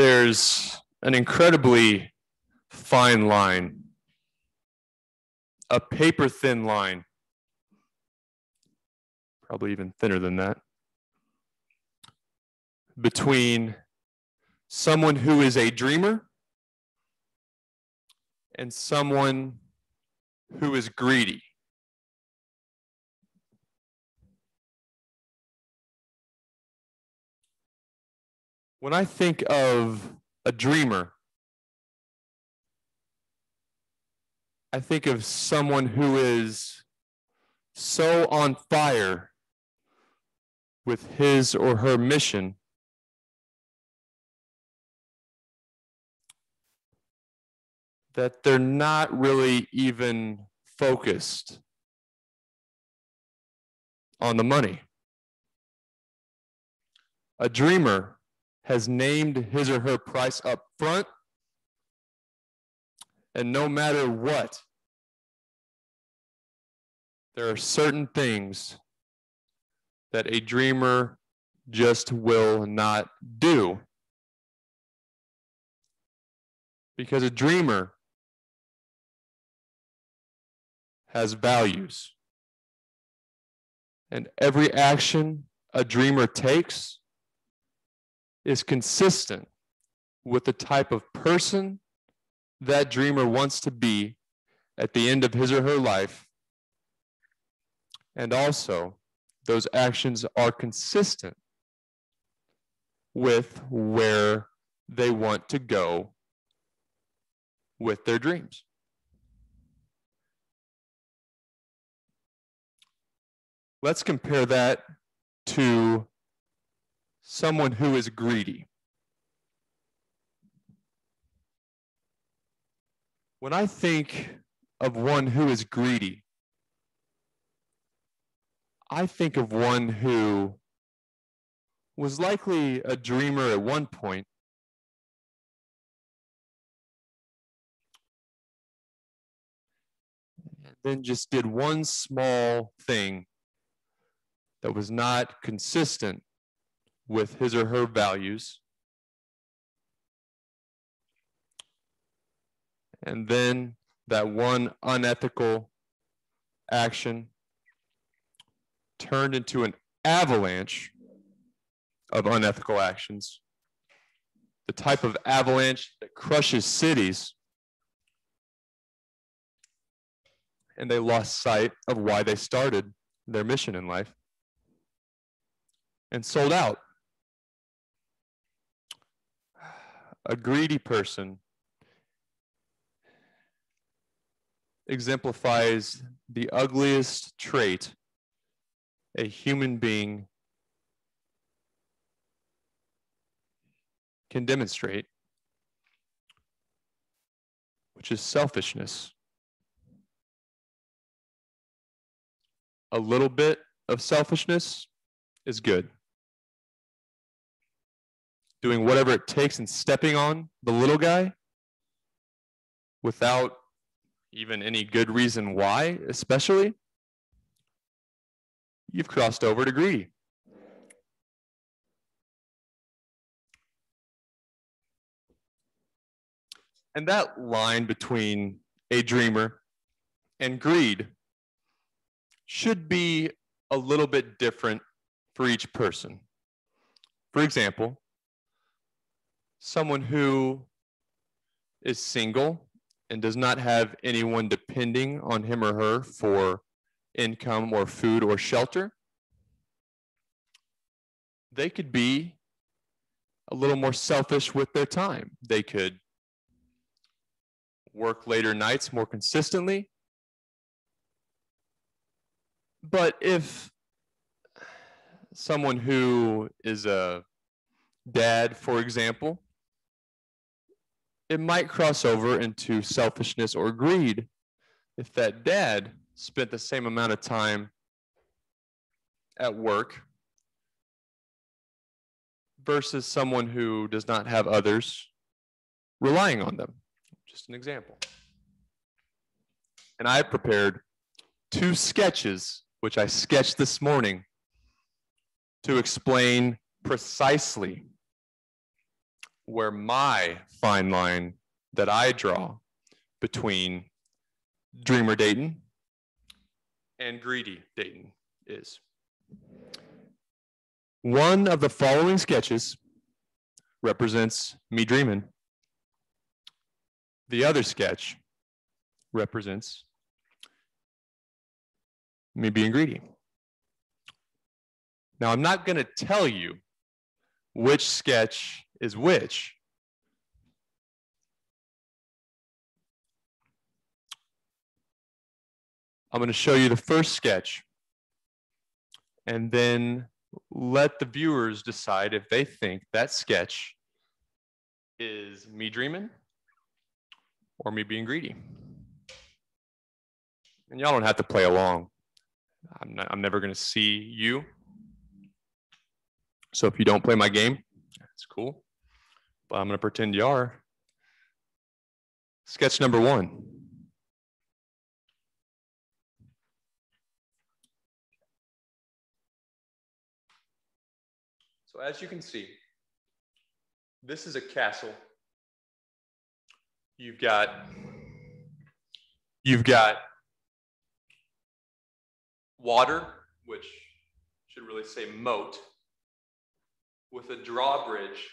there's an incredibly fine line, a paper thin line, probably even thinner than that, between someone who is a dreamer and someone who is greedy. When I think of a dreamer, I think of someone who is so on fire with his or her mission that they're not really even focused on the money. A dreamer has named his or her price up front, and no matter what, there are certain things that a dreamer just will not do. Because a dreamer has values. And every action a dreamer takes is consistent with the type of person that dreamer wants to be at the end of his or her life. And also, those actions are consistent with where they want to go with their dreams. Let's compare that to someone who is greedy. When I think of one who is greedy, I think of one who was likely a dreamer at one point, and then just did one small thing that was not consistent with his or her values. And then that one unethical action turned into an avalanche of unethical actions, the type of avalanche that crushes cities. And they lost sight of why they started their mission in life and sold out. A greedy person exemplifies the ugliest trait a human being can demonstrate, which is selfishness. A little bit of selfishness is good doing whatever it takes and stepping on the little guy without even any good reason why, especially, you've crossed over to greedy. And that line between a dreamer and greed should be a little bit different for each person. For example, someone who is single and does not have anyone depending on him or her for income or food or shelter, they could be a little more selfish with their time. They could work later nights more consistently. But if someone who is a dad, for example, it might cross over into selfishness or greed if that dad spent the same amount of time at work versus someone who does not have others relying on them. Just an example. And I prepared two sketches, which I sketched this morning, to explain precisely where my fine line that I draw between Dreamer Dayton and Greedy Dayton is. One of the following sketches represents me dreaming. The other sketch represents me being greedy. Now, I'm not going to tell you which sketch is which. I'm going to show you the first sketch and then let the viewers decide if they think that sketch is me dreaming or me being greedy. And y'all don't have to play along. I'm, not, I'm never going to see you. So if you don't play my game, that's cool. But I'm going to pretend you are. Sketch number one. So as you can see, this is a castle. You've got you've got water, which should really say moat, with a drawbridge.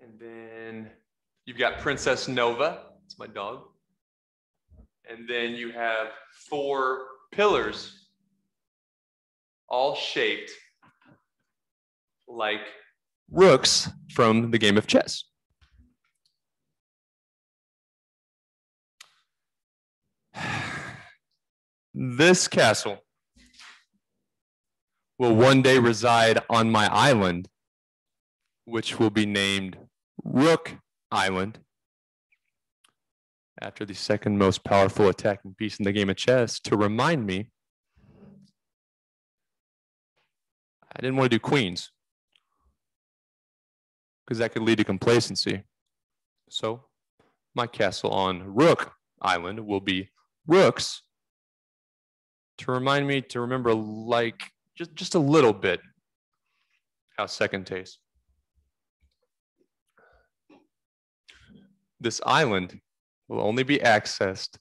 And then you've got Princess Nova, it's my dog. And then you have four pillars all shaped like rooks from the game of chess. This castle will one day reside on my island, which will be named Rook Island, after the second most powerful attacking piece in the game of chess, to remind me I didn't want to do queens because that could lead to complacency. So my castle on Rook Island will be rooks to remind me to remember like just, just a little bit how second tastes. This island will only be accessed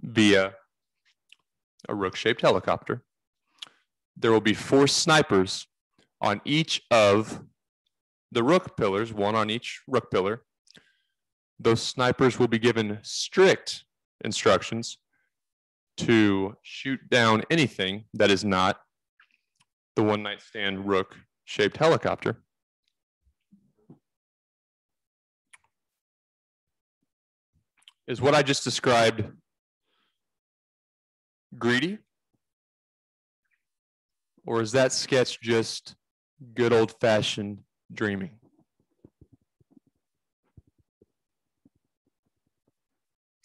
via a rook-shaped helicopter there will be four snipers on each of the rook pillars, one on each rook pillar. Those snipers will be given strict instructions to shoot down anything that is not the One Knight Stand rook shaped helicopter. Is what I just described greedy? Or is that sketch just good old fashioned dreaming?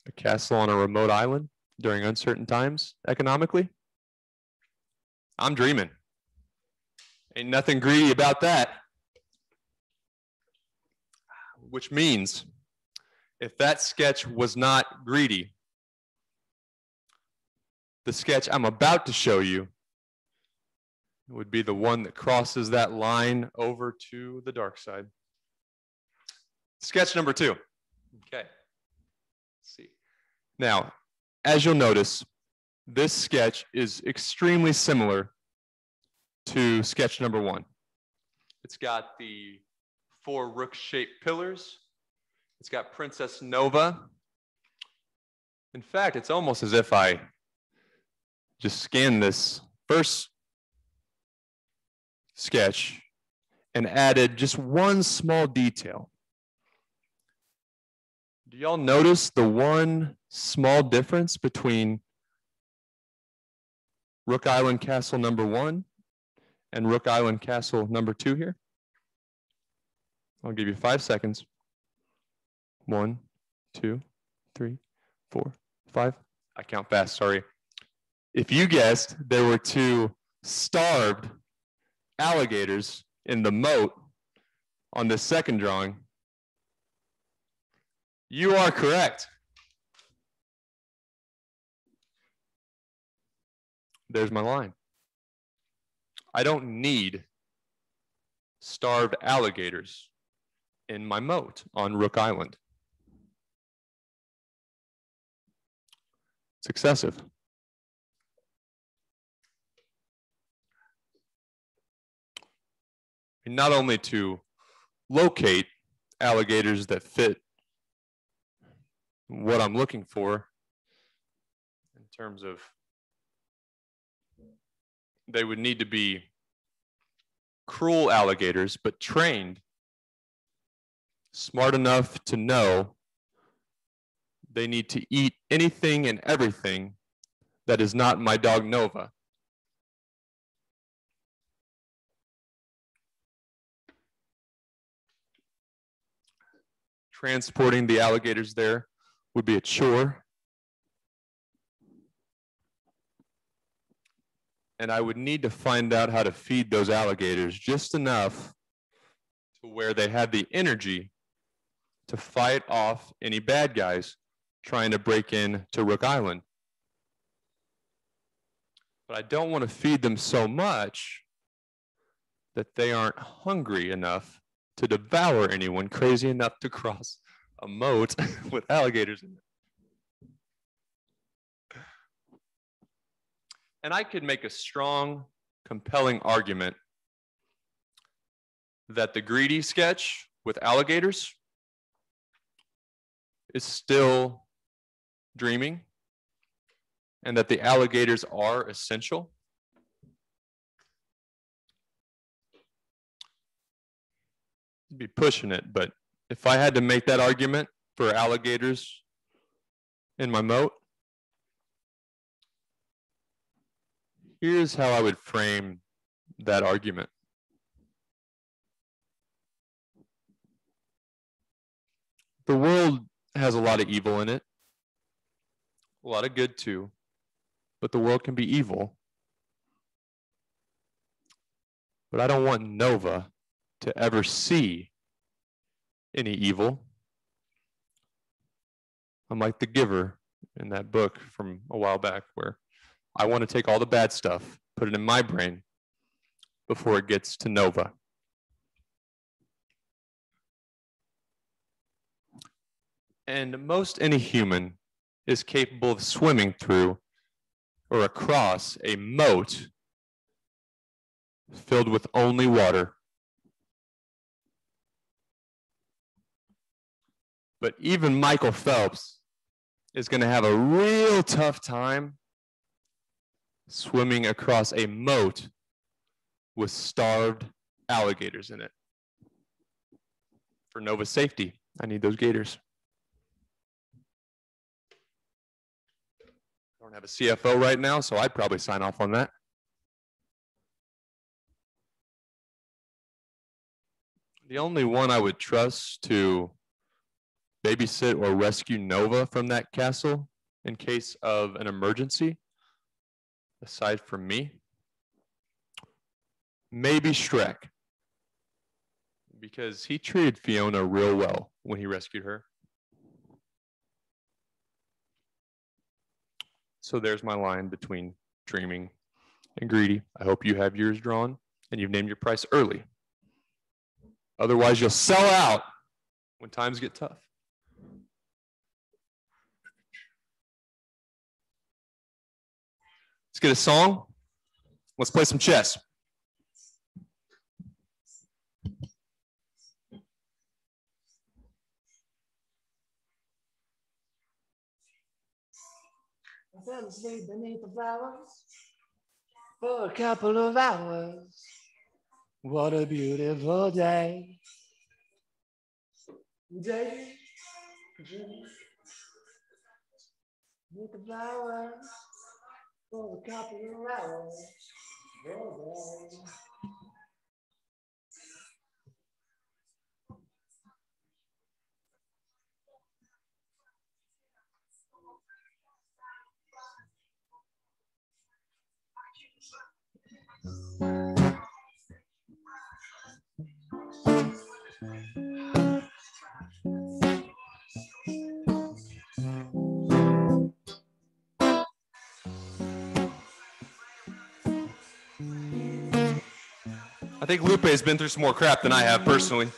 A castle on a remote island during uncertain times economically? I'm dreaming. Ain't nothing greedy about that. Which means if that sketch was not greedy, the sketch I'm about to show you would be the one that crosses that line over to the dark side. Sketch number two. Okay. Let's see. Now, as you'll notice, this sketch is extremely similar to sketch number one. It's got the four rook-shaped pillars. It's got Princess Nova. In fact, it's almost as if I just scanned this first sketch and added just one small detail. Do y'all notice the one small difference between Rook Island Castle number one and Rook Island Castle number two here? I'll give you five seconds. One, two, three, four, five. I count fast, sorry. If you guessed there were two starved alligators in the moat on this second drawing, you are correct. There's my line. I don't need starved alligators in my moat on Rook Island. It's excessive. And not only to locate alligators that fit what I'm looking for in terms of they would need to be cruel alligators, but trained, smart enough to know they need to eat anything and everything that is not my dog Nova. Transporting the alligators there would be a chore. And I would need to find out how to feed those alligators just enough to where they had the energy to fight off any bad guys trying to break in to Rook Island. But I don't want to feed them so much that they aren't hungry enough to devour anyone crazy enough to cross a moat with alligators in it. And I could make a strong, compelling argument that the greedy sketch with alligators is still dreaming and that the alligators are essential. I'd be pushing it, but if I had to make that argument for alligators in my moat, here's how I would frame that argument. The world has a lot of evil in it, a lot of good too, but the world can be evil. But I don't want Nova to ever see any evil. I'm like the giver in that book from a while back where I want to take all the bad stuff, put it in my brain before it gets to Nova. And most any human is capable of swimming through or across a moat filled with only water. But even Michael Phelps is going to have a real tough time swimming across a moat with starved alligators in it. For Nova's safety, I need those gators. Have a CFO right now, so I'd probably sign off on that. The only one I would trust to babysit or rescue Nova from that castle in case of an emergency, aside from me, maybe Shrek, because he treated Fiona real well when he rescued her. So there's my line between dreaming and greedy. I hope you have yours drawn and you've named your price early. Otherwise, you'll sell out when times get tough. Let's get a song. Let's play some chess. Fell asleep beneath the flowers for a couple of hours. What a beautiful day. Day. Beneath the flowers for a couple of hours. Day. I think Lupe has been through some more crap than I have personally.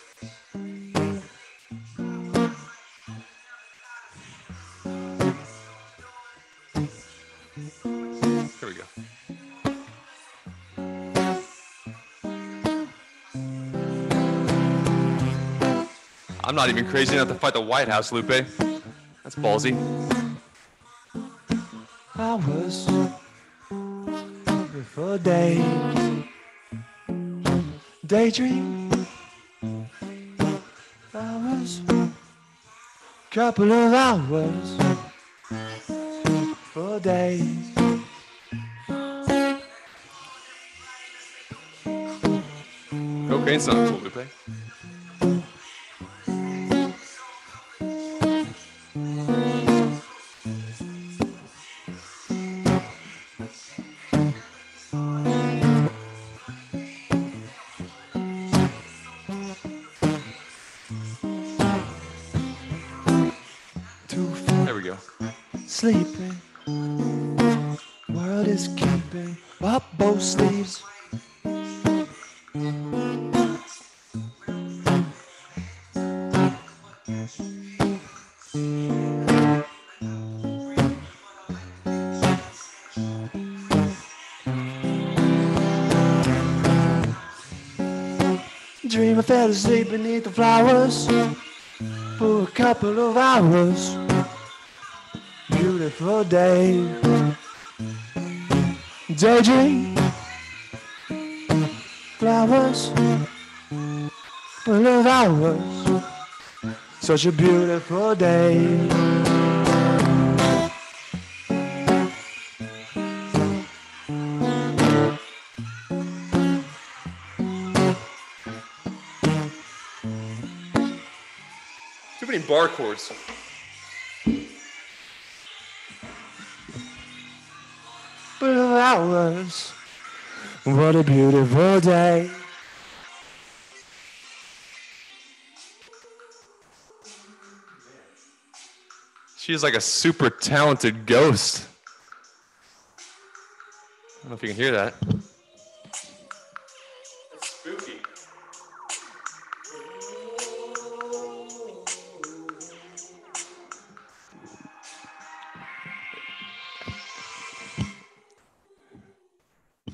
Not even crazy enough to fight the White House, Lupe. That's ballsy. Hours for days. Daydream. Hours. Couple of hours for days. Cocaine's not cool, Lupe. Fell asleep beneath the flowers for a couple of hours beautiful day. Daydream, flowers, full of hours. Such a beautiful day. Bar chords. Hours. What a beautiful day. She's like a super talented ghost. I don't know if you can hear that.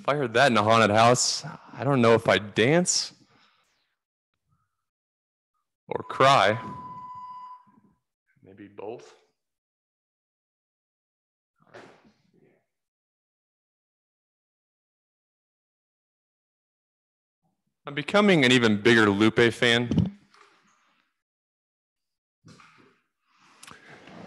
If I heard that in a haunted house, I don't know if I'd dance or cry. Maybe both. I'm becoming an even bigger Lupe fan.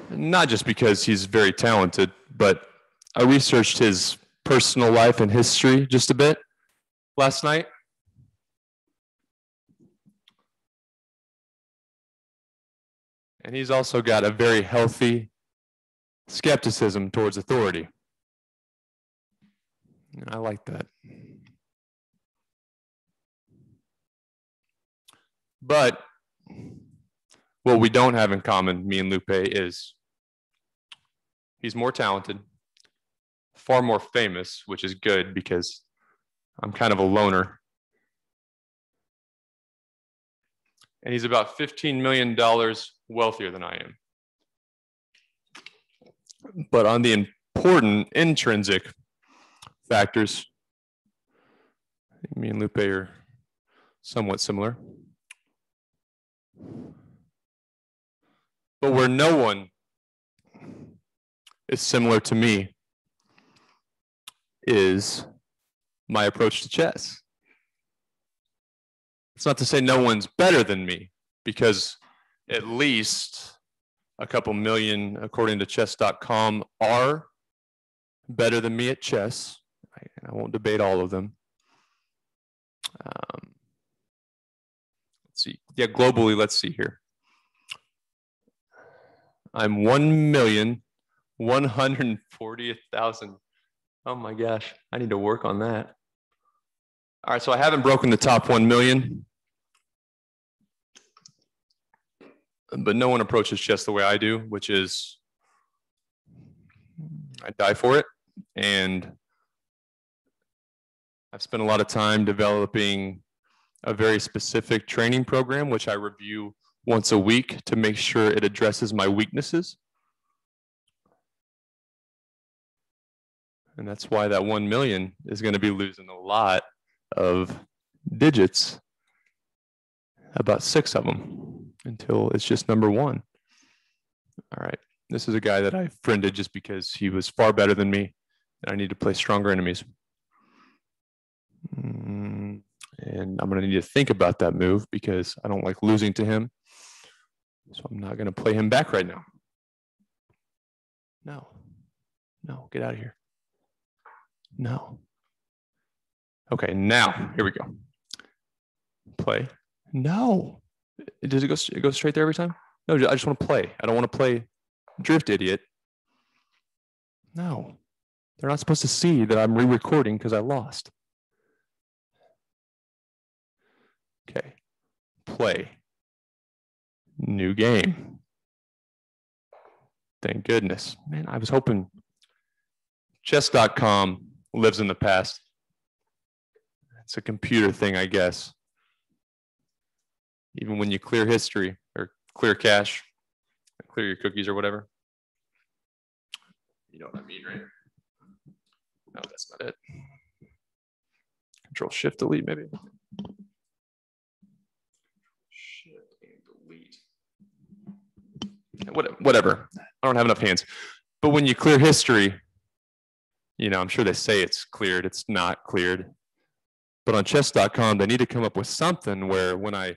Not just because he's very talented, but I researched his personal life and history just a bit last night. And he's also got a very healthy skepticism towards authority. And I like that. But what we don't have in common, me and Lupe, is he's more talented, far more famous, which is good because I'm kind of a loner. And he's about $15 million wealthier than I am. But on the important intrinsic factors, me and Lupe are somewhat similar. But where no one is similar to me is my approach to chess. It's not to say no one's better than me, because at least a couple million, according to chess.com, are better than me at chess. I, I won't debate all of them. Um, let's see. Yeah, globally, let's see here. I'm 1,140,000. Oh my gosh, I need to work on that. All right, so I haven't broken the top 1 million. But no one approaches chess the way I do, which is I die for it. And I've spent a lot of time developing a very specific training program, which I review once a week to make sure it addresses my weaknesses. And that's why that 1 million is going to be losing a lot of digits, about six of them, until it's just number one. All right. This is a guy that I friended just because he was far better than me and I need to play stronger enemies. Mm, and I'm going to need to think about that move because I don't like losing to him. So I'm not going to play him back right now. No. No, get out of here. No. Okay, now here we go. Play. No. Does it go? It go straight there every time? No, I just want to play. I don't want to play drift idiot. No. They're not supposed to see that I'm re-recording because I lost. Okay. Play. New game. Thank goodness. Man, I was hoping chess.com lives in the past. It's a computer thing, I guess. Even when you clear history or clear cache, clear your cookies or whatever. You know what I mean, right? No, that's not it. Control Shift Delete, maybe. Shift and delete. Whatever. I don't have enough hands. But when you clear history, you know, I'm sure they say it's cleared. It's not cleared. But on chess.com, they need to come up with something where when I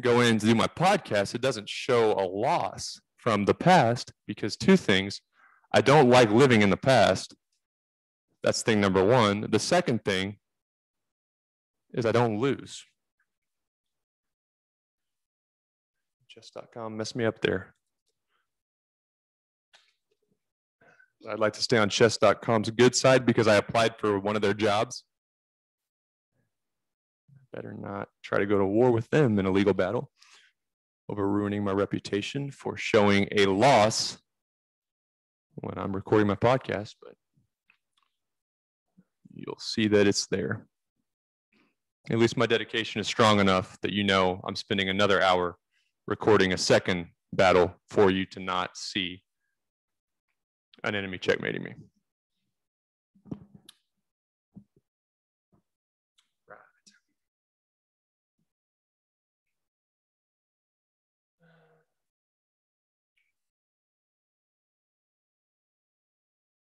go in to do my podcast, it doesn't show a loss from the past because two things. I don't like living in the past. That's thing number one. The second thing is I don't lose. Chess.com messed me up there. I'd like to stay on chess.com's good side because I applied for one of their jobs. Better not try to go to war with them in a legal battle over ruining my reputation for showing a loss when I'm recording my podcast, but you'll see that it's there. At least my dedication is strong enough that you know I'm spending another hour recording a second battle for you to not see an enemy checkmating me. Right.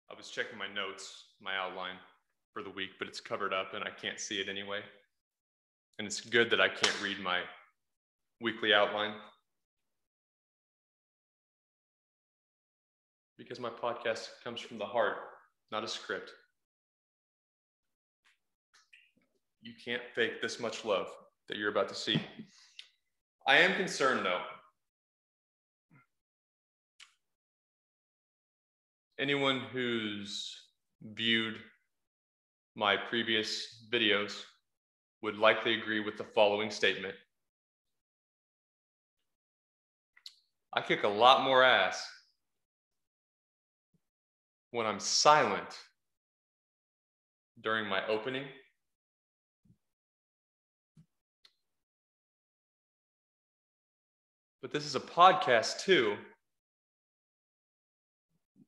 I was checking my notes, my outline for the week, but it's covered up and I can't see it anyway. And it's good that I can't read my weekly outline because my podcast comes from the heart, not a script. You can't fake this much love that you're about to see. I am concerned though. Anyone who's viewed my previous videos would likely agree with the following statement. I kick a lot more ass when I'm silent during my opening. But this is a podcast too,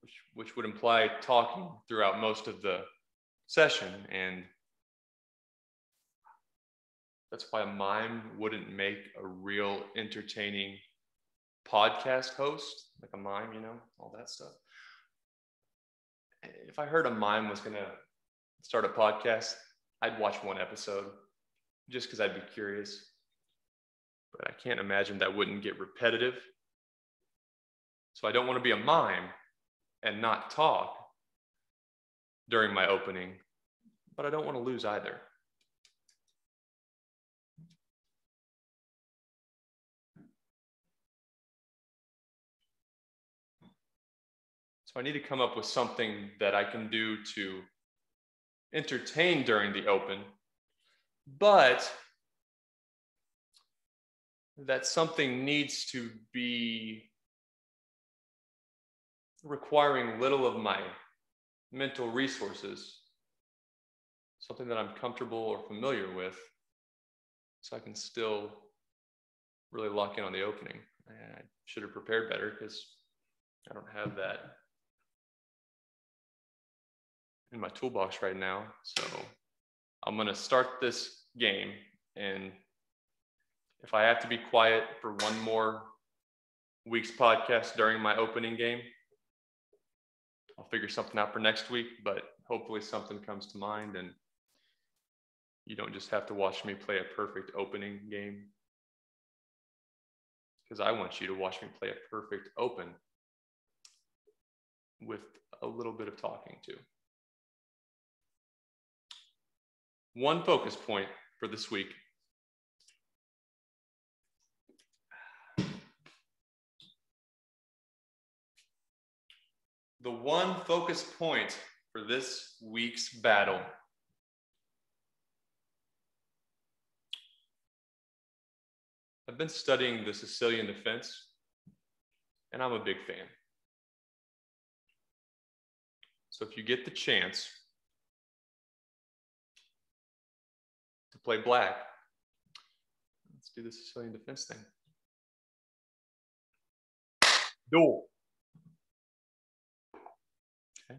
which, which would imply talking throughout most of the session. And that's why a mime wouldn't make a real entertaining podcast host, like a mime, you know, all that stuff if I heard a mime was going to start a podcast, I'd watch one episode just because I'd be curious. But I can't imagine that wouldn't get repetitive. So I don't want to be a mime and not talk during my opening, but I don't want to lose either. So I need to come up with something that I can do to entertain during the open, but that something needs to be requiring little of my mental resources, something that I'm comfortable or familiar with, so I can still really lock in on the opening. I should have prepared better because I don't have that in my toolbox right now. So I'm going to start this game. And if I have to be quiet for one more week's podcast during my opening game, I'll figure something out for next week. But hopefully something comes to mind and you don't just have to watch me play a perfect opening game because I want you to watch me play a perfect open with a little bit of talking too. One focus point for this week. The one focus point for this week's battle I've been studying the Sicilian defense, and I'm a big fan. So if you get the chance play black, let's do the Sicilian defense thing. Duel. Okay.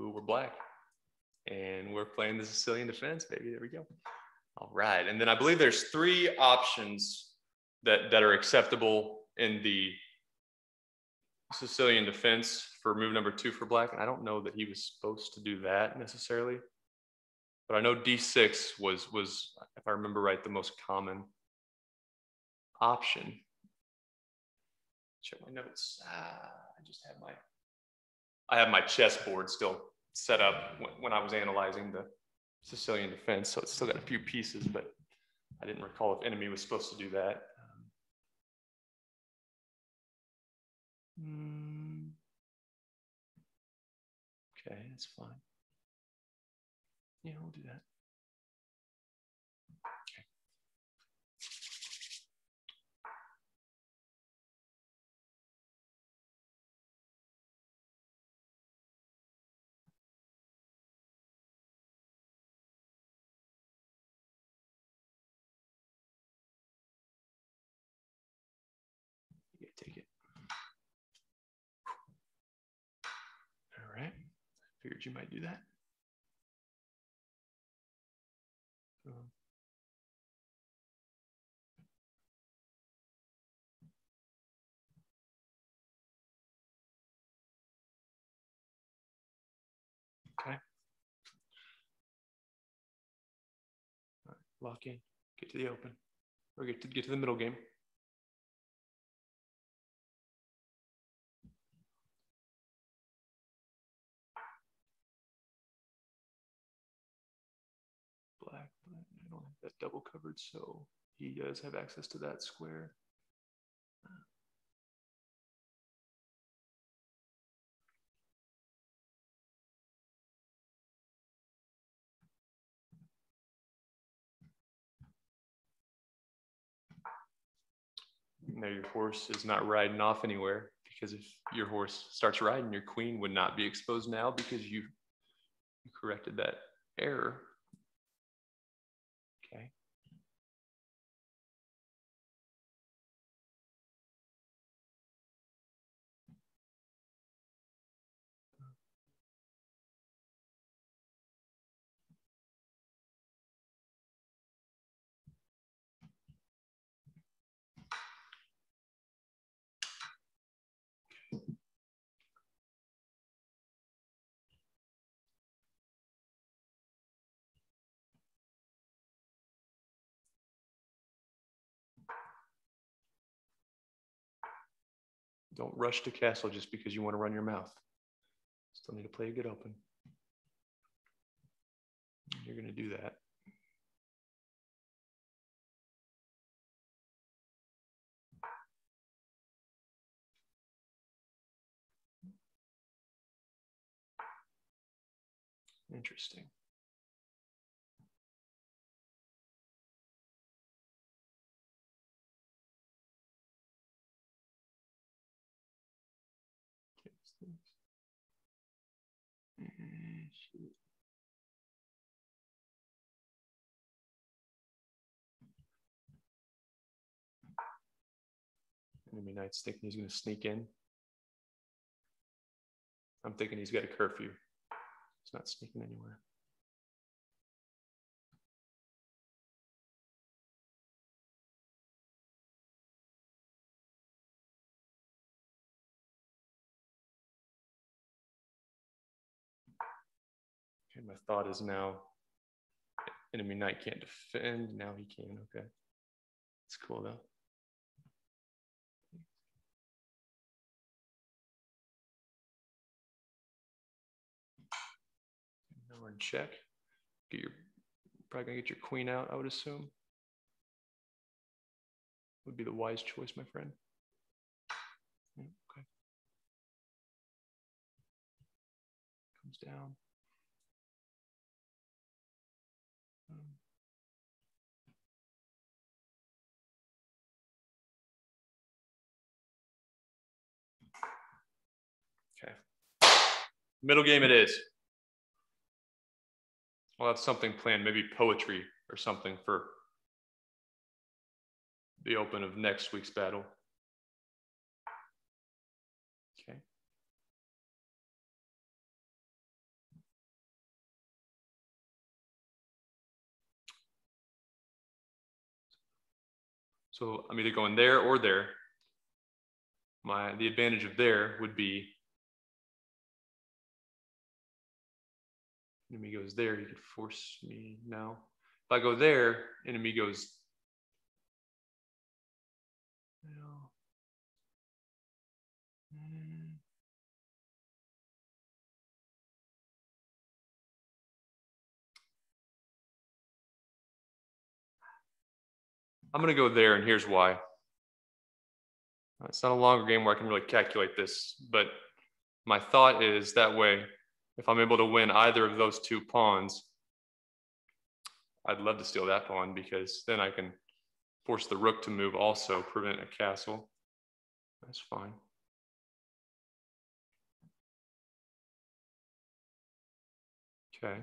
Ooh, we're black. And we're playing the Sicilian defense, baby. There we go. All right. And then I believe there's three options that, that are acceptable in the Sicilian defense for move number two for black. And I don't know that he was supposed to do that necessarily. But I know D6 was, was if I remember right, the most common option. Check my notes. Ah, I just have my I have my chessboard still set up when, I was analyzing the Sicilian defense, so it's still got a few pieces, but I didn't recall if enemy was supposed to do that. Um, okay, that's fine. Yeah, we'll do that. take it. All right. Figured you might do that. Lock in. Get to the open. Or get to get to the middle game. Black, but I don't have that double covered, so he does have access to that square. Now your horse is not riding off anywhere because if your horse starts riding, your queen would not be exposed now because you, you corrected that error. Don't rush to castle just because you want to run your mouth. Still need to play a good open. You're going to do that. Interesting. Mm-hmm. Enemy knight's thinking he's going to sneak in. I'm thinking he's got a curfew. He's not sneaking anywhere. Okay, my thought is now enemy knight can't defend. Now he can. Okay. It's cool though. Now we're in check. Get your probably gonna get your queen out, I would assume. Would be the wise choice, my friend. Hmm, okay. Comes down. Middle game it is. I'll have something planned, maybe poetry or something for the open of next week's battle. Okay. So I'm either going there or there. My the advantage of there would be enemy goes there, he could force me now. If I go there, enemy goes. I'm going to go there, and here's why. It's not a longer game where I can really calculate this, but my thought is that way, if I'm able to win either of those two pawns, I'd love to steal that pawn because then I can force the rook to move also, prevent a castle. That's fine. Okay.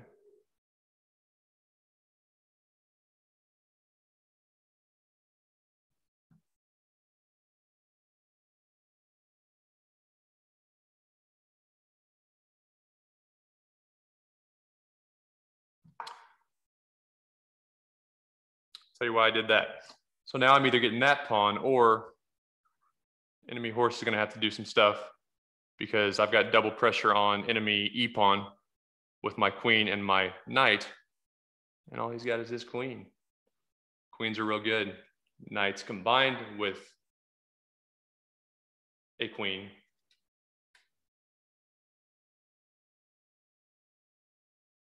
Tell you why I did that. So now I'm either getting that pawn or enemy horse is going to have to do some stuff because I've got double pressure on enemy e pawn with my queen and my knight. And all he's got is his queen. Queens are real good. Knights combined with a queen.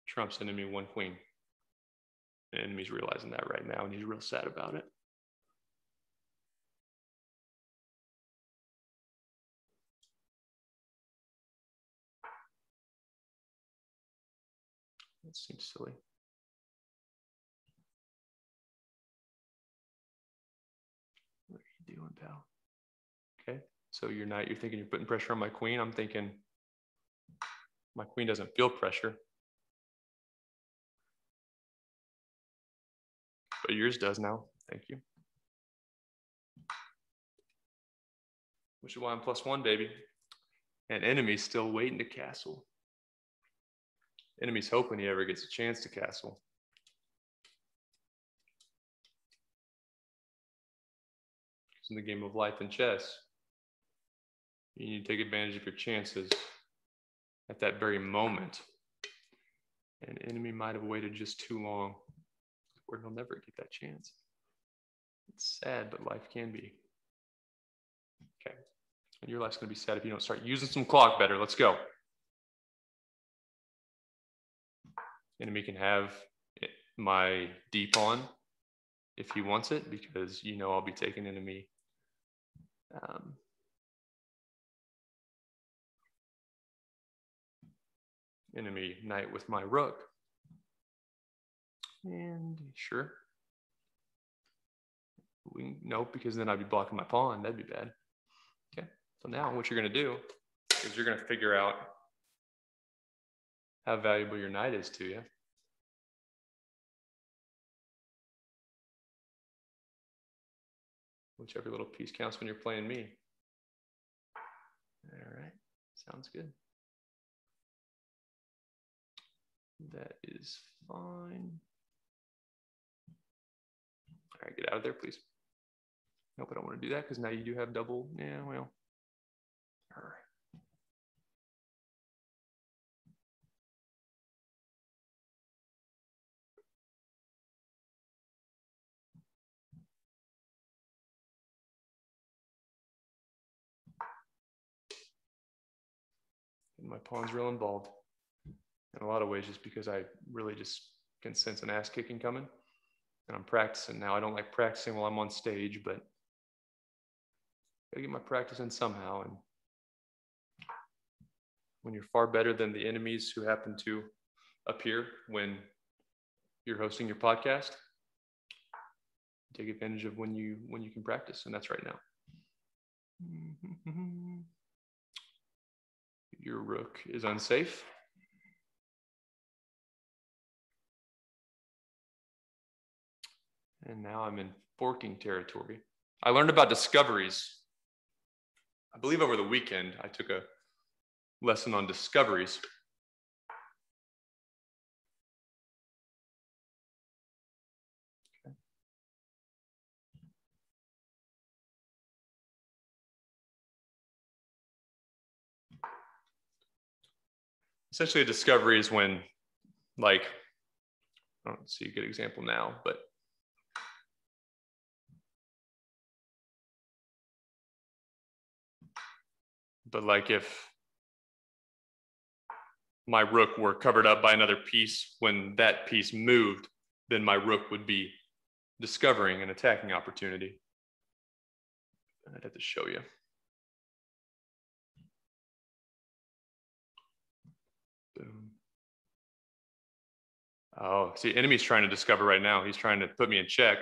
Trumps enemy one queen. The he's realizing that right now, and he's real sad about it. That seems silly. What are you doing, pal? Okay, so you're not, you're thinking you're putting pressure on my queen. I'm thinking my queen doesn't feel pressure. But yours does now. Thank you. Which is why I'm plus one, baby. And enemy's still waiting to castle. Enemy's hoping he ever gets a chance to castle. It's in the game of life and chess. You need to take advantage of your chances at that very moment. An enemy might have waited just too long where he'll never get that chance. It's sad, but life can be. Okay. And your life's going to be sad if you don't start using some clock better. Let's go. Enemy can have my D pawn if he wants it, because you know I'll be taking enemy. Um, enemy knight with my rook. And sure. We, nope, because then I'd be blocking my pawn. That'd be bad. Okay. So now what you're going to do is you're going to figure out how valuable your knight is to you. Whichever little piece counts when you're playing me. All right, sounds good. That is fine. All right, get out of there, please. Nope, I don't want to do that because now you do have double. Yeah, well. Right. And my pawn's real involved in a lot of ways just because I really just can sense an ass kicking coming and I'm practicing now. I don't like practicing while I'm on stage, but gotta get my practice in somehow. And when you're far better than the enemies who happen to appear when you're hosting your podcast, take advantage of when you when you can practice, and that's right now. Mm-hmm. Your rook is unsafe. And now I'm in forking territory. I learned about discoveries. I believe over the weekend I took a lesson on discoveries. Essentially, a discovery is when, like, I don't see a good example now, but But like if my rook were covered up by another piece, when that piece moved, then my rook would be discovering an attacking opportunity. I'd have to show you. Oh, see, enemy's trying to discover right now. He's trying to put me in check.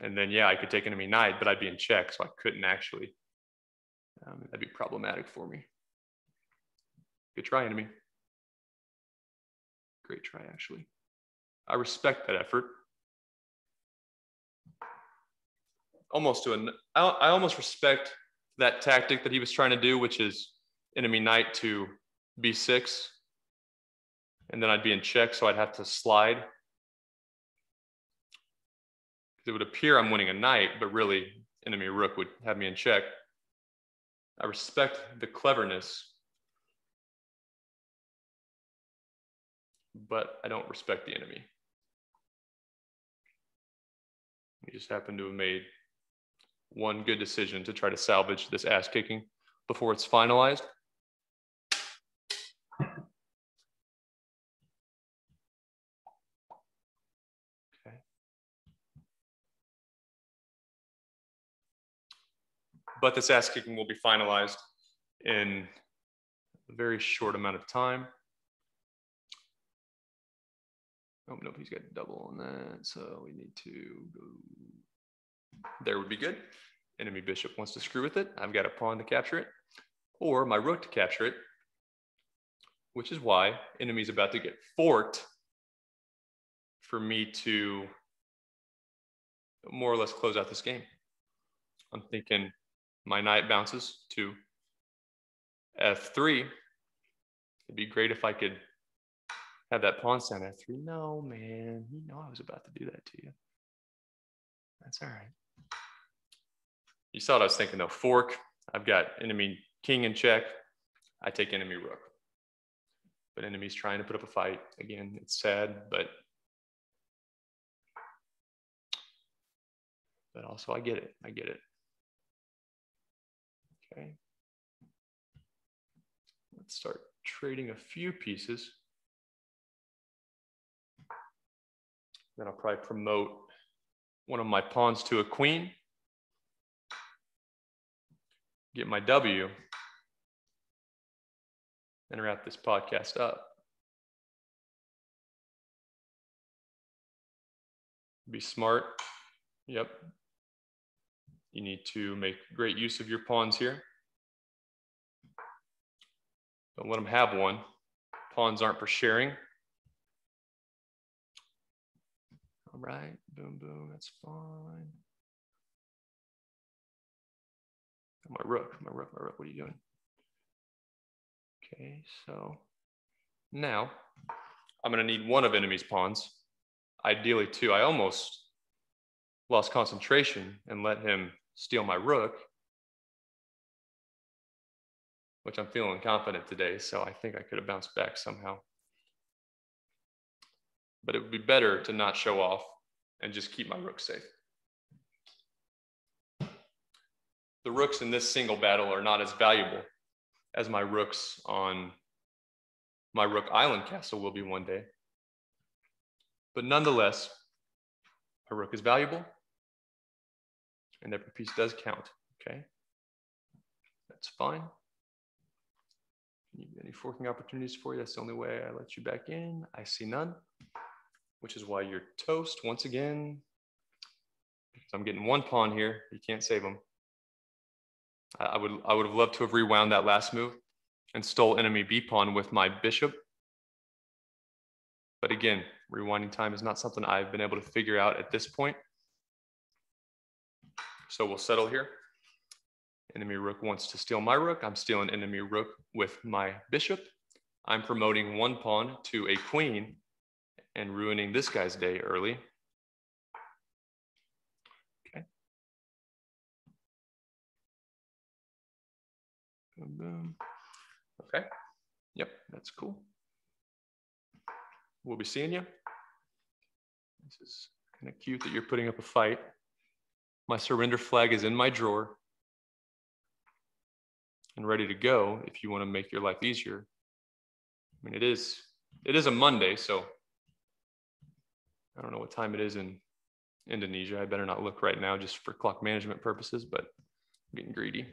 And then, yeah, I could take enemy knight, but I'd be in check, so I couldn't actually um, that'd be problematic for me. Good try, enemy. Great try, actually. I respect that effort. Almost to an, I, I almost respect that tactic that he was trying to do, which is enemy knight to b6, and then I'd be in check, so I'd have to slide. It would appear I'm winning a knight, but really enemy rook would have me in check. I respect the cleverness, but I don't respect the enemy. We just happen to have made one good decision to try to salvage this ass kicking before it's finalized. But this ass kicking will be finalized in a very short amount of time. Oh, nope, he's got double on that. So we need to go. There would be good. Enemy bishop wants to screw with it. I've got a pawn to capture it, or my rook to capture it, which is why enemy's about to get forked for me to more or less close out this game. I'm thinking my knight bounces to f3. It'd be great if I could have that pawn stand f3. No, man, you know I was about to do that to you. That's all right. You saw what I was thinking though. Fork, I've got enemy king in check. I take enemy rook. But enemy's trying to put up a fight. Again, it's sad, but but also I get it. I get it. Okay. Let's start trading a few pieces. Then I'll probably promote one of my pawns to a queen. Get my W and wrap this podcast up. Be smart. Yep, you need to make great use of your pawns here. Don't let them have one. Pawns aren't for sharing. All right, boom, boom, that's fine. My rook, my rook, my rook, what are you doing? Okay, so now I'm gonna need one of enemy's pawns, ideally two. I almost lost concentration and let him steal my rook, which I'm feeling confident today, so I think I could have bounced back somehow. But it would be better to not show off and just keep my rook safe. The rooks in this single battle are not as valuable as my rooks on my Rook Island castle will be one day. But nonetheless, a rook is valuable and every piece does count, okay? That's fine. Any forking opportunities for you? That's the only way I let you back in. I see none, which is why you're toast once again. So I'm getting one pawn here. You can't save them. I would I would have loved to have rewound that last move and stole enemy b pawn with my bishop. But again, rewinding time is not something I've been able to figure out at this point. So we'll settle here. Enemy rook wants to steal my rook. I'm stealing enemy rook with my bishop. I'm promoting one pawn to a queen and ruining this guy's day early. Okay. Boom. Okay. Yep, that's cool. We'll be seeing you. This is kind of cute that you're putting up a fight. My surrender flag is in my drawer and ready to go if you want to make your life easier. I mean, it is it is a Monday, so I don't know what time it is in Indonesia. I better not look right now just for clock management purposes, but I'm getting greedy.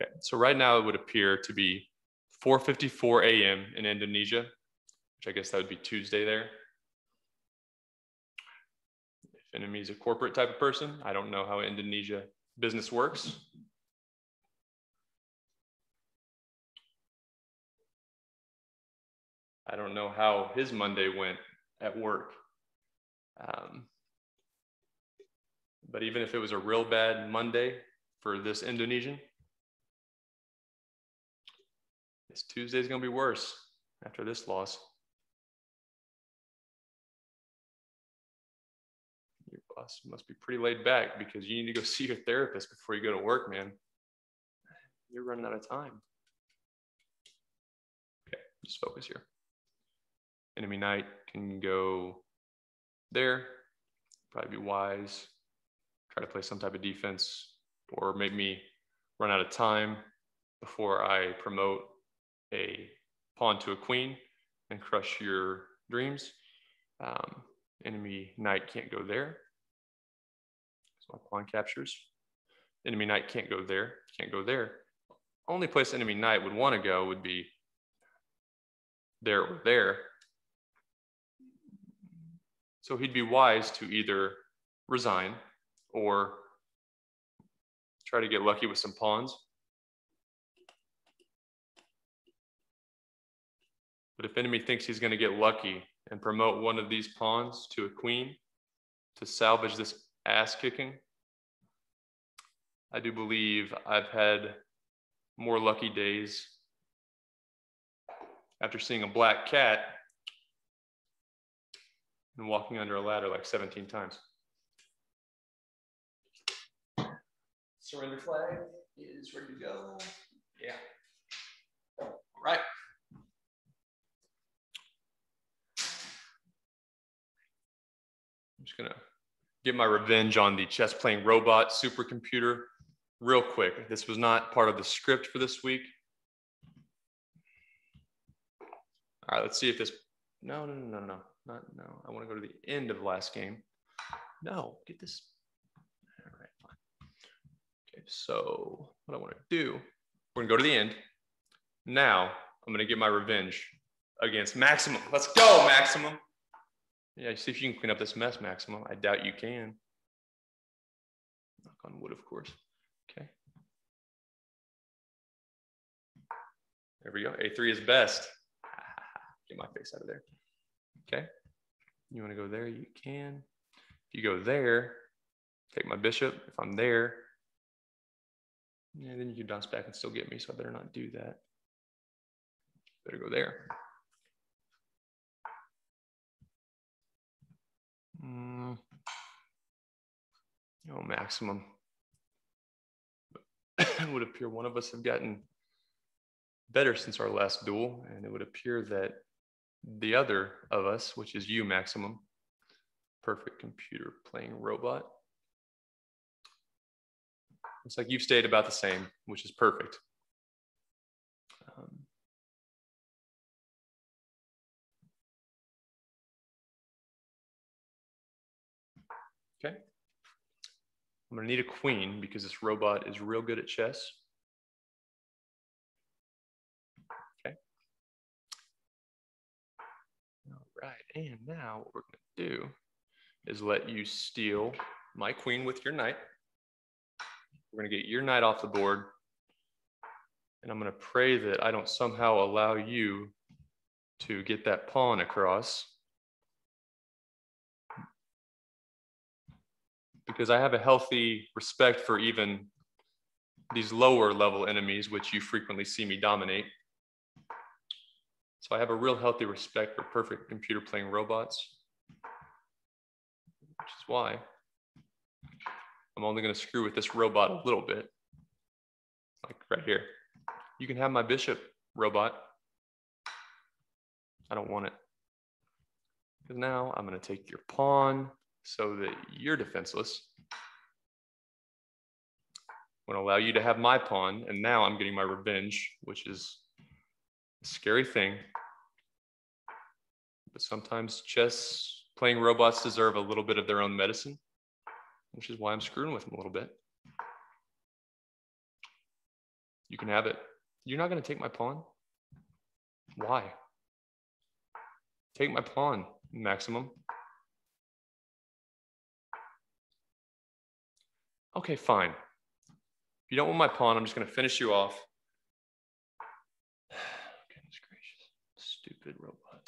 Okay, so right now it would appear to be 4.54 a.m. in Indonesia, which I guess that would be Tuesday there. If enemy is a corporate type of person, I don't know how Indonesia business works. I don't know how his Monday went at work. Um, but even if it was a real bad Monday for this Indonesian, this Tuesday's going to be worse after this loss. Boss must be pretty laid back because you need to go see your therapist before you go to work, man. You're running out of time. Okay, just focus here. Enemy knight can go there. Probably be wise. Try to play some type of defense or make me run out of time before I promote a pawn to a queen and crush your dreams. Um, enemy knight can't go there. So my pawn captures. Enemy knight can't go there, can't go there. Only place enemy knight would want to go would be there or there. So he'd be wise to either resign or try to get lucky with some pawns But if enemy thinks he's going to get lucky and promote one of these pawns to a queen to salvage this ass kicking, I do believe I've had more lucky days after seeing a black cat and walking under a ladder like 17 times. Surrender flag is ready to go. Yeah. All right. I'm just gonna get my revenge on the chess playing robot supercomputer real quick. This was not part of the script for this week. All right, let's see if this, no, no, no, no, no, not, no. I wanna go to the end of last game. No, get this, all right, fine. Okay, so what I wanna do, we're gonna go to the end. Now, I'm gonna get my revenge against Maximum. Let's go, Maximum. Yeah, see if you can clean up this mess, Maximum. I doubt you can. Knock on wood, of course. Okay. There we go. A3 is best. Get my face out of there. Okay. You want to go there? You can. If you go there, take my bishop. If I'm there, and then you can bounce back and still get me, so I better not do that. Better go there. Oh, maximum. it would appear one of us have gotten better since our last duel, and it would appear that the other of us, which is you, Maximum, perfect computer playing robot, looks like you've stayed about the same, which is perfect. I'm gonna need a queen because this robot is real good at chess. right, and now what we're gonna do is let you steal my queen with your knight. We're gonna get your knight off the board. And I'm gonna pray that I don't somehow allow you to get that pawn across. Because I have a healthy respect for even these lower level enemies, which you frequently see me dominate. So I have a real healthy respect for perfect computer playing robots, which is why I'm only going to screw with this robot a little bit, like right here. You can have my bishop robot. I don't want it. Because now I'm going to take your pawn so that you're defenseless. I'm going to allow you to have my pawn, and now I'm getting my revenge, which is a scary thing. But sometimes chess playing robots deserve a little bit of their own medicine, which is why I'm screwing with them a little bit. You can have it. You're not going to take my pawn? Why? Take my pawn, maximum. Okay, fine. If you don't want my pawn, I'm just going to finish you off. Goodness gracious. Stupid robot.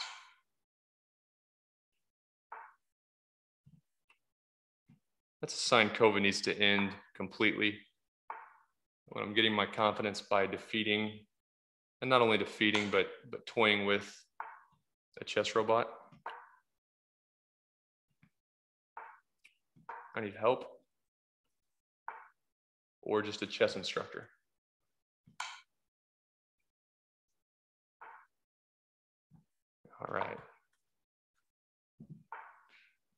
That's a sign COVID needs to end completely. When I'm getting my confidence by defeating, and not only defeating, but, but toying with a chess robot. I need help, or just a chess instructor. All right.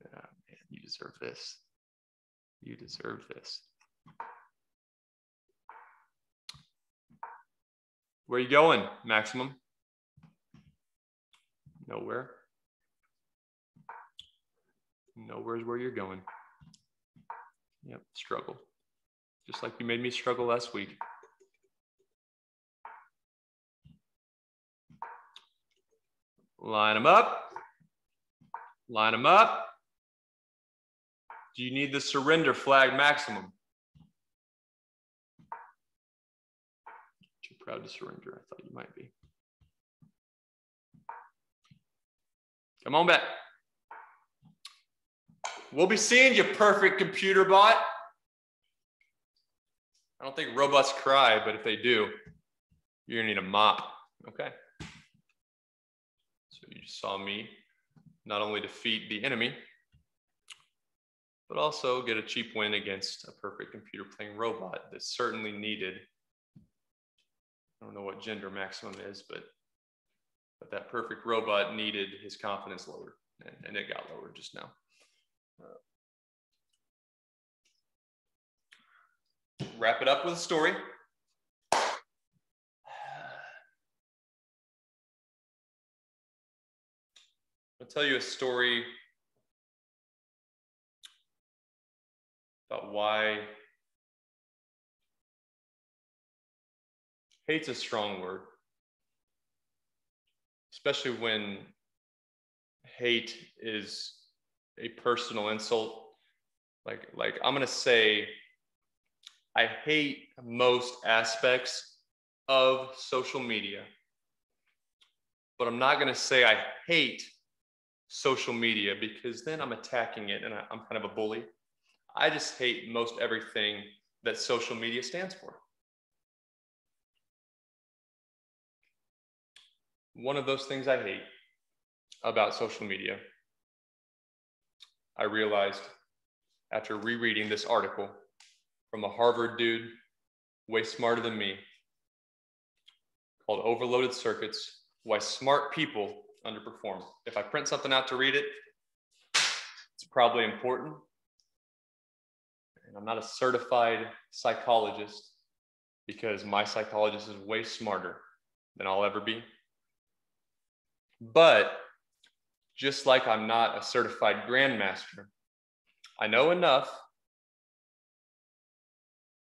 Yeah, man, you deserve this. You deserve this. Where you going, Maximum? Nowhere. Nowhere's where you're going. Yep, struggle. Just like you made me struggle last week. Line them up. Line them up. Do you need the surrender flag maximum? Too proud to surrender. I thought you might be. Come on back. We'll be seeing you, perfect computer bot. I don't think robots cry, but if they do, you're gonna need a mop. Okay. So you saw me not only defeat the enemy, but also get a cheap win against a perfect computer playing robot that certainly needed. I don't know what gender maximum is, but but that perfect robot needed his confidence lowered, and, and it got lowered just now. Uh, wrap it up with a story. I'll tell you a story about why hate's a strong word, especially when hate is a personal insult. Like, like I'm gonna say, I hate most aspects of social media, but I'm not gonna say I hate social media because then I'm attacking it and I'm kind of a bully. I just hate most everything that social media stands for. One of those things I hate about social media, I realized after rereading this article from a Harvard dude way smarter than me called Overloaded Circuits Why Smart People Underperform. If I print something out to read it, it's probably important. And I'm not a certified psychologist because my psychologist is way smarter than I'll ever be. But just like I'm not a certified grandmaster, I know enough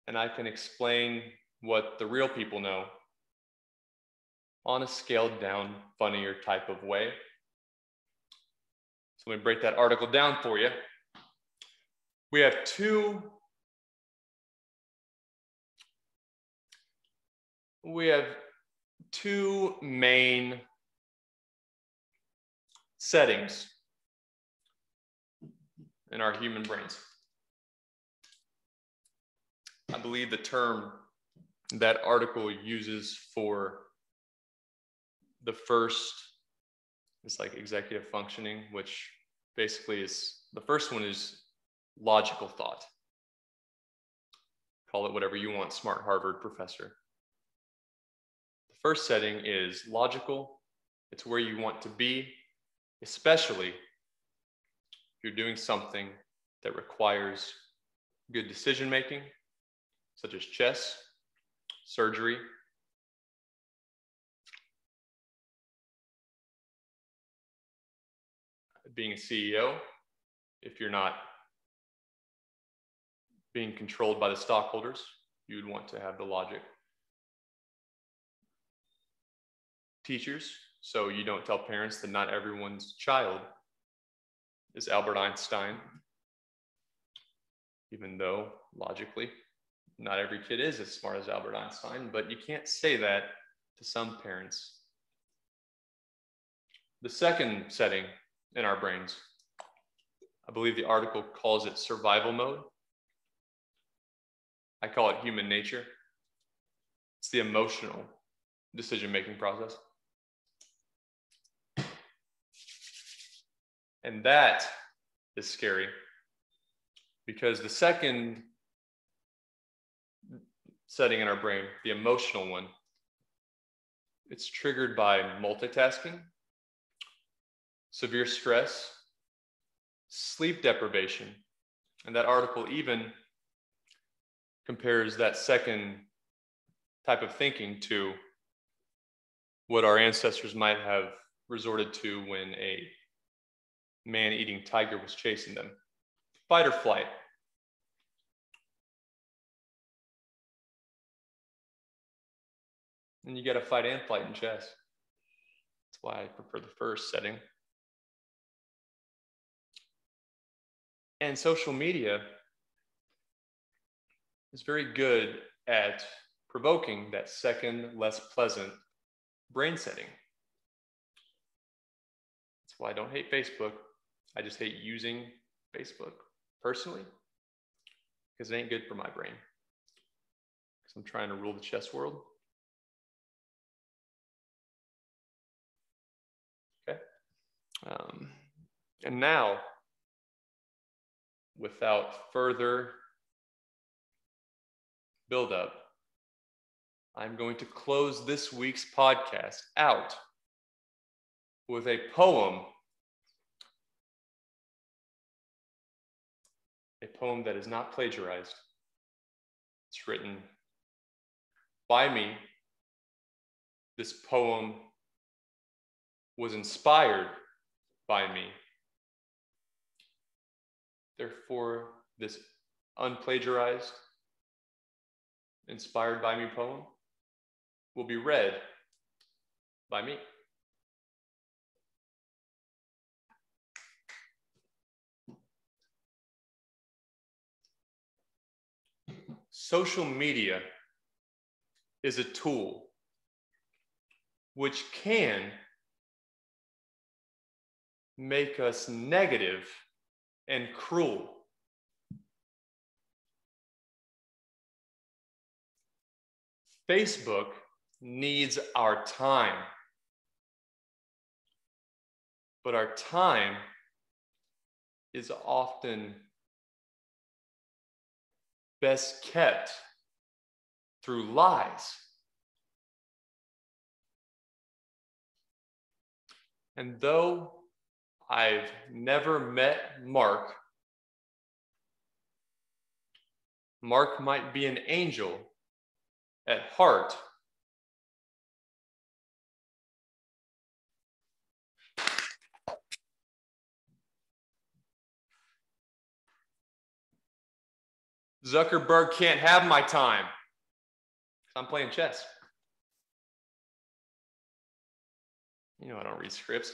and I can explain what the real people know on a scaled down, funnier type of way. So let me break that article down for you. We have two we have two main settings in our human brains. I believe the term that article uses for the first is like executive functioning, which basically is the first one is logical thought. Call it whatever you want, smart Harvard professor. The first setting is logical, it's where you want to be, especially if you're doing something that requires good decision making such as chess, surgery, being a CEO, if you're not being controlled by the stockholders, you would want to have the logic. Teachers, so you don't tell parents that not everyone's child is Albert Einstein, even though logically not every kid is as smart as Albert Einstein, but you can't say that to some parents. The second setting in our brains, I believe the article calls it survival mode. I call it human nature. It's the emotional decision making process. And that is scary because the second setting in our brain, the emotional one, it's triggered by multitasking, severe stress, sleep deprivation. And that article even compares that second type of thinking to what our ancestors might have resorted to when a man eating tiger was chasing them fight or flight. And you got to fight and flight in chess. That's why I prefer the first setting. And social media is very good at provoking that second, less pleasant brain setting. That's why I don't hate Facebook. I just hate using Facebook personally because it ain't good for my brain. Because I'm trying to rule the chess world. Um, and now, without further buildup, I'm going to close this week's podcast out with a poem. A poem that is not plagiarized. It's written by me. This poem was inspired by me. Therefore, this unplagiarized, inspired by me poem will be read by me. Social media is a tool which can make us negative and cruel. Facebook needs our time. But our time is often best kept through lies. And though I've never met Mark, Mark might be an angel at heart. Zuckerberg can't have my time. I'm playing chess. You know, I don't read scripts.